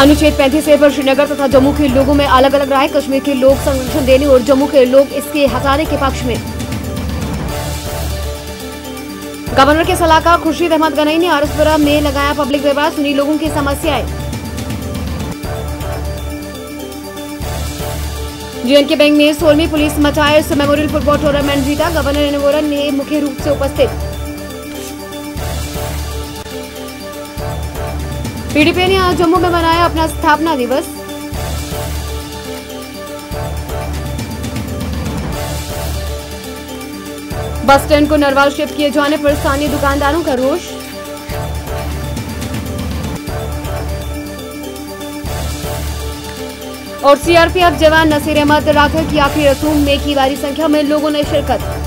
अनुच्छेद पैंतीस ए पर श्रीनगर तथा जम्मू के लोगों में अलग अलग राय, कश्मीर के लोग संरक्षण देने और जम्मू के लोग इसके हटाने के पक्ष में। गवर्नर के सलाहकार खुर्शीद अहमद गनई ने आरसपुरा में लगाया पब्लिक व्यवहार, सुनी लोगों की समस्याएँ। जीएनके बैंक ने सोलहवीं police martyrs memorial football tournament जीता गवर्नर एनवोरन ने मुख्य रूप से उपस्थित। पीडीपी ने आज जम्मू में मनाया अपना स्थापना दिवस। बस स्टैंड को नरवाल शिफ्ट किए जाने पर स्थानीय दुकानदारों का रोष। और सीआरपीएफ जवान नसीर अहमद राठौर की आखिरी रसूम में की भारी संख्या में लोगों ने शिरकत।